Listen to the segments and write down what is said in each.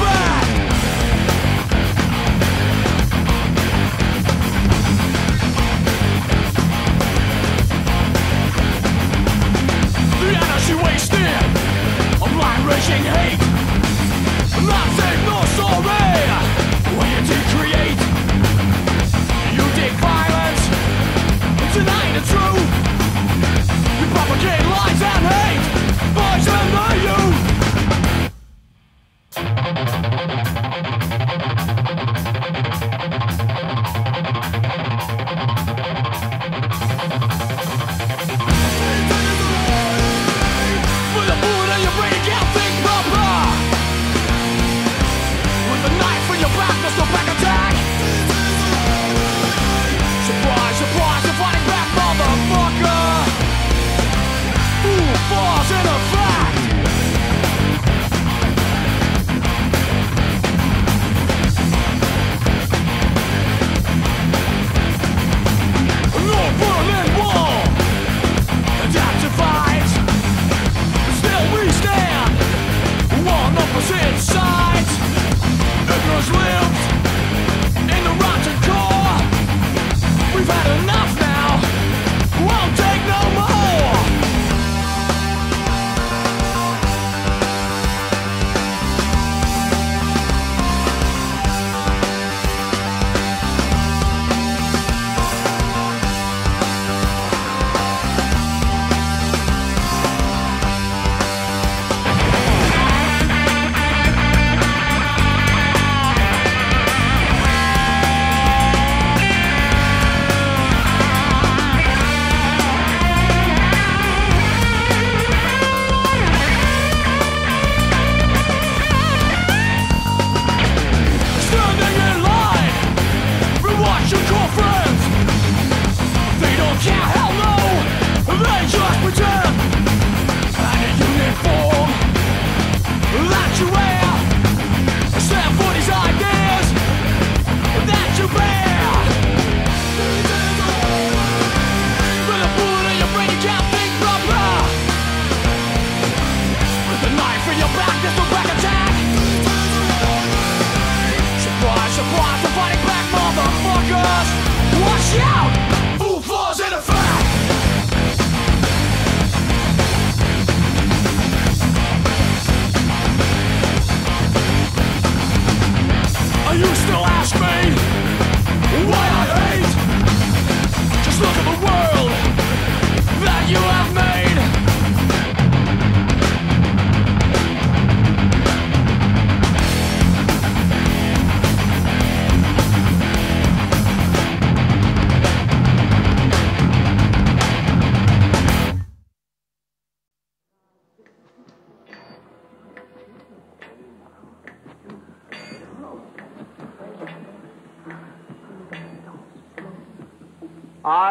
over.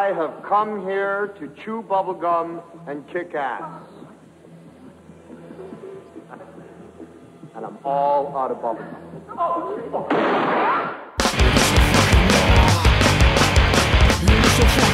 I have come here to chew bubblegum and kick ass. And I'm all out of bubblegum. It's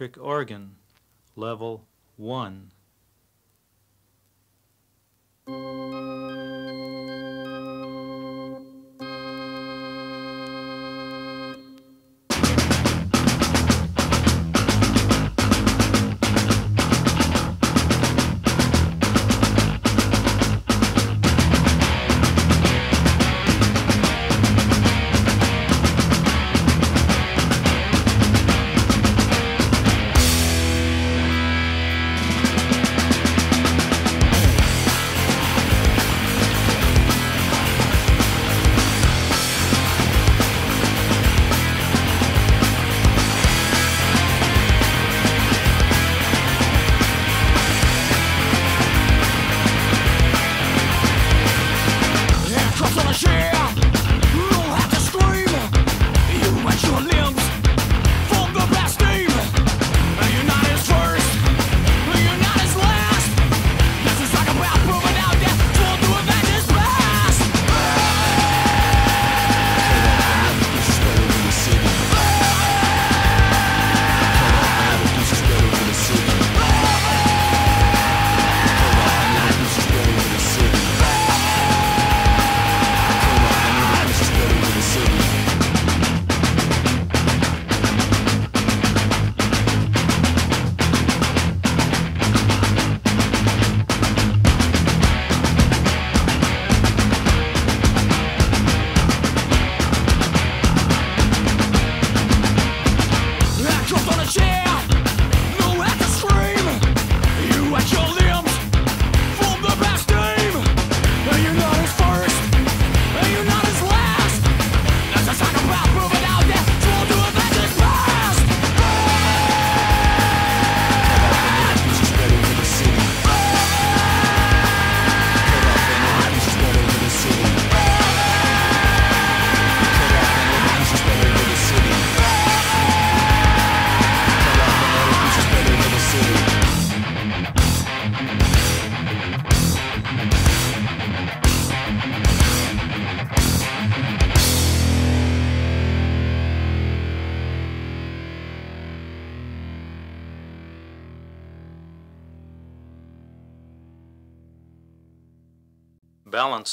Electric organ, level 1.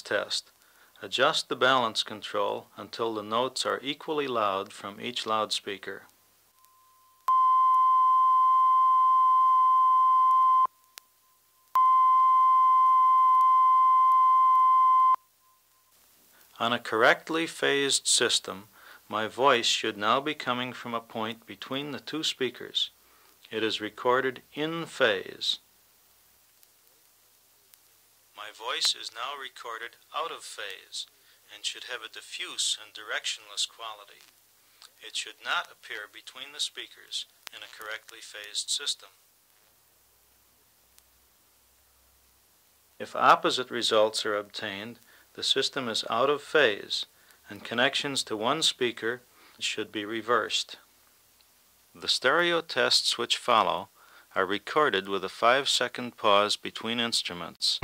Test. Adjust the balance control until the notes are equally loud from each loudspeaker. On a correctly phased system, my voice should now be coming from a point between the two speakers. It is recorded in phase. Voice is now recorded out of phase and should have a diffuse and directionless quality. It should not appear between the speakers in a correctly phased system. If opposite results are obtained, the system is out of phase and connections to one speaker should be reversed. The stereo tests which follow are recorded with a 5 second pause between instruments.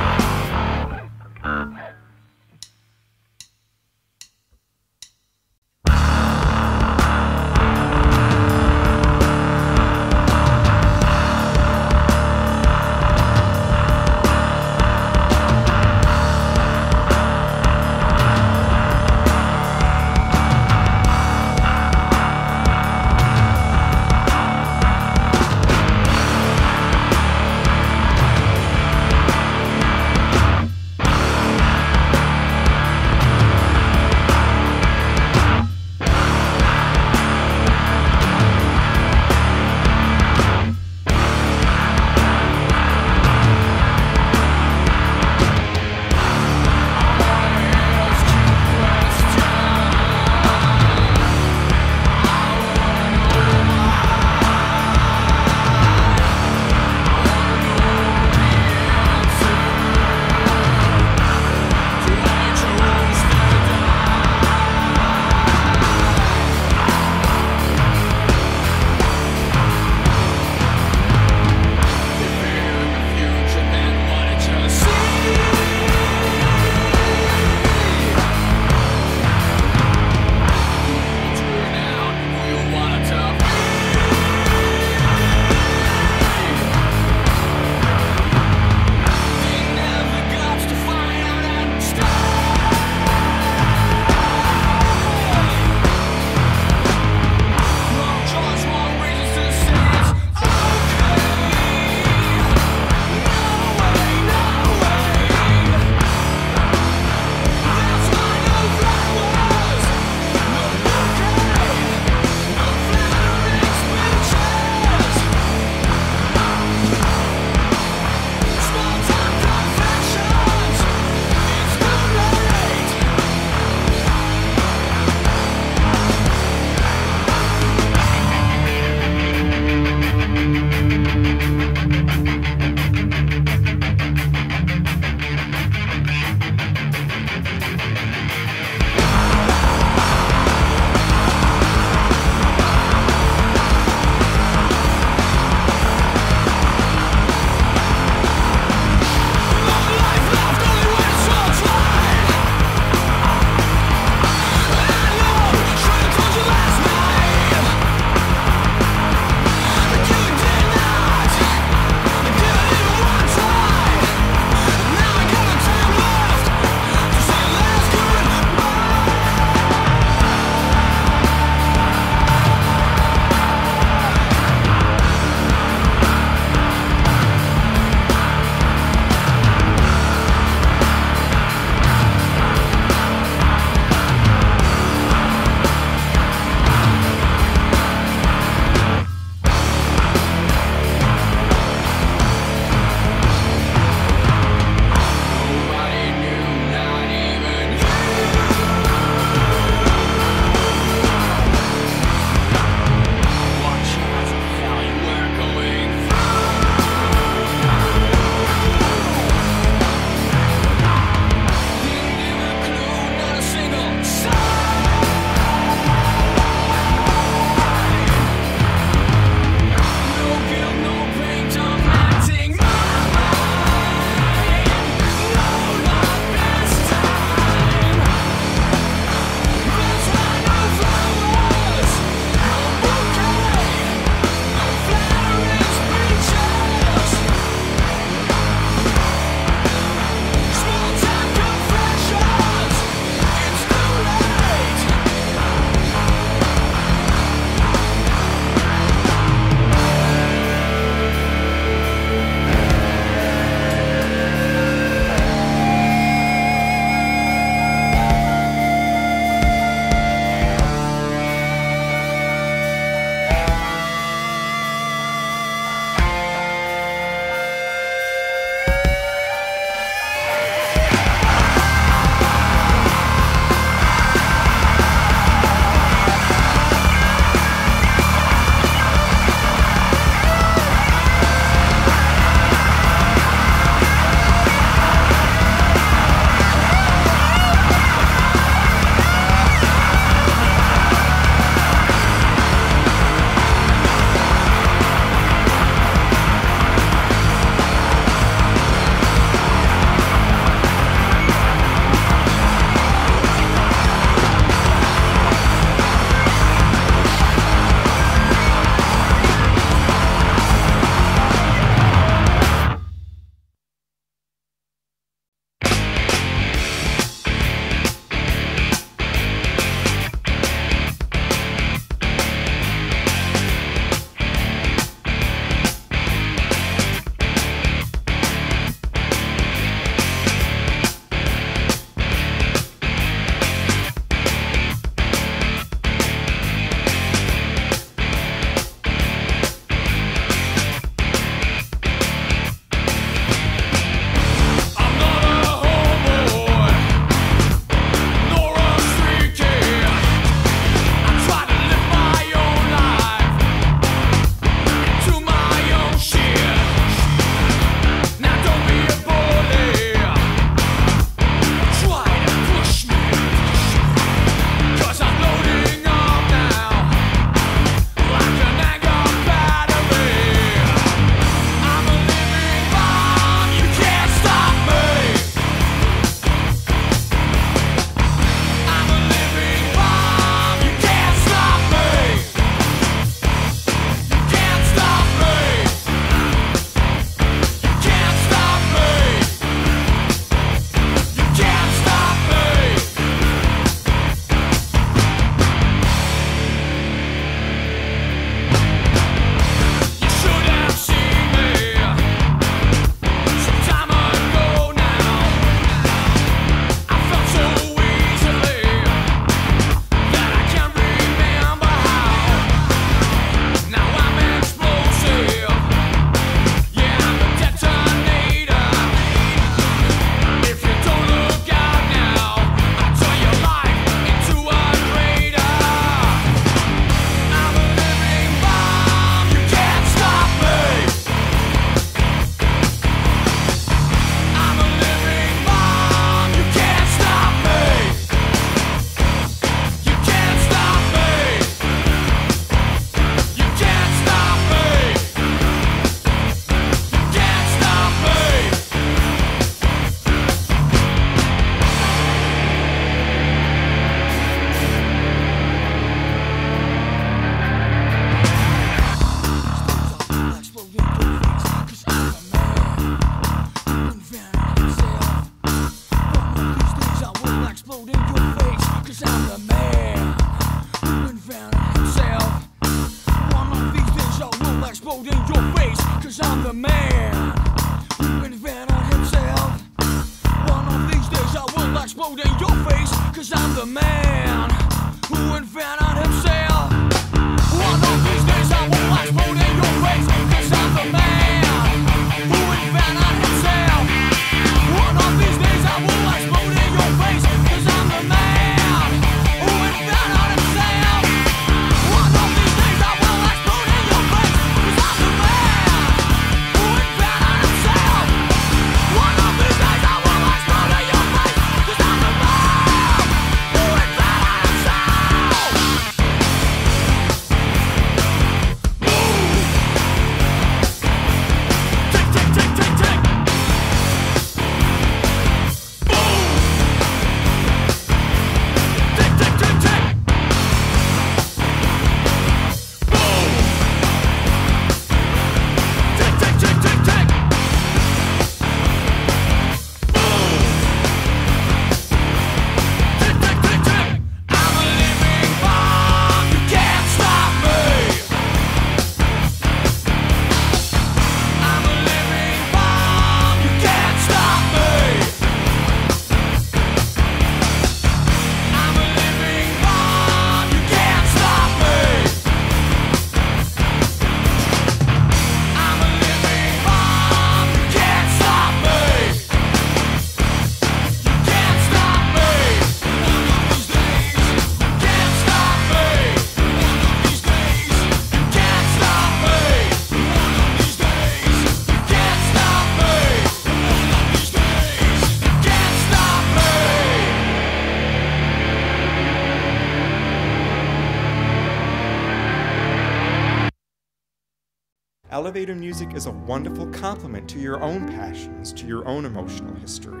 Elevator music is a wonderful complement to your own passions, to your own emotional history.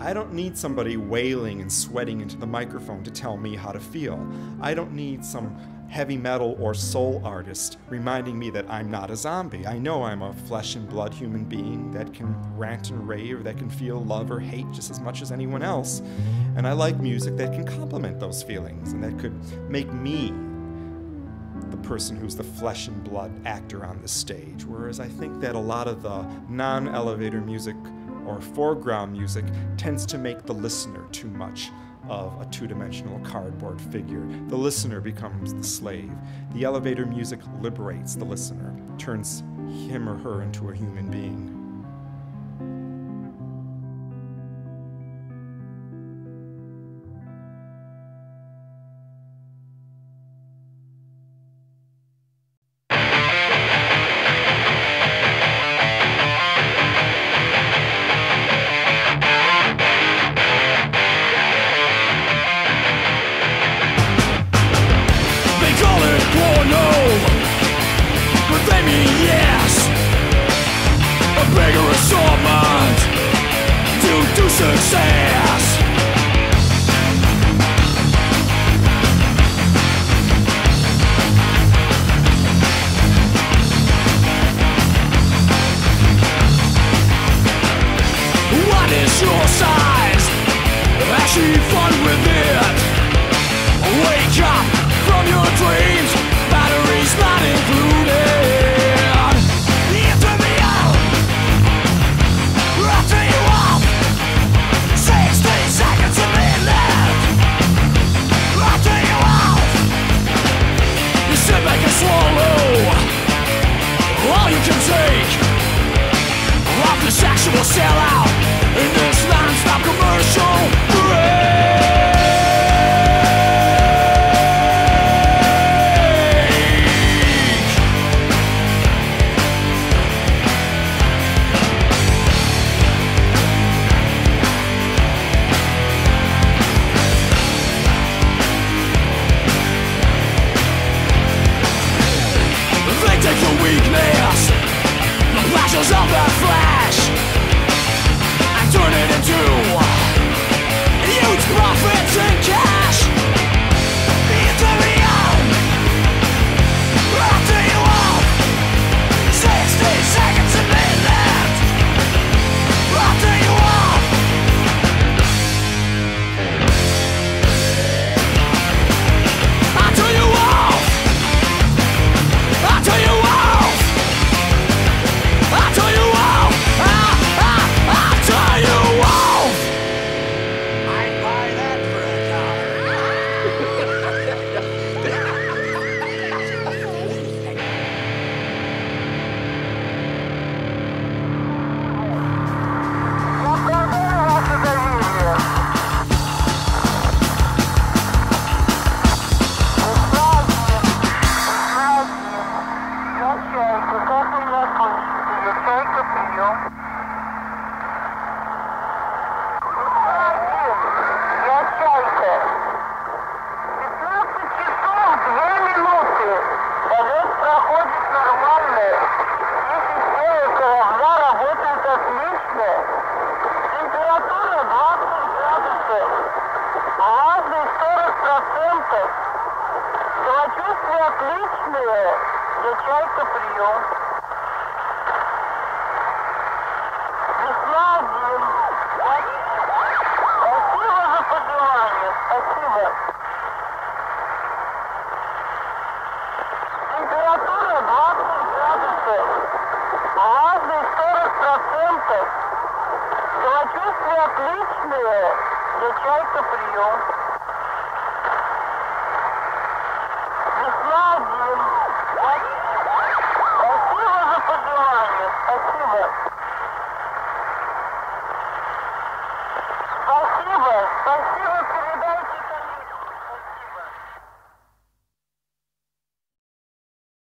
I don't need somebody wailing and sweating into the microphone to tell me how to feel. I don't need some heavy metal or soul artist reminding me that I'm not a zombie. I know I'm a flesh and blood human being that can rant and rave, that can feel love or hate just as much as anyone else. And I like music that can complement those feelings and that could make me the person who's the flesh and blood actor on the stage. Whereas I think that a lot of the non elevator music or foreground music tends to make the listener too much of a two dimensional cardboard figure. The listener becomes the slave. The elevator music liberates the listener, turns him or her into a human being.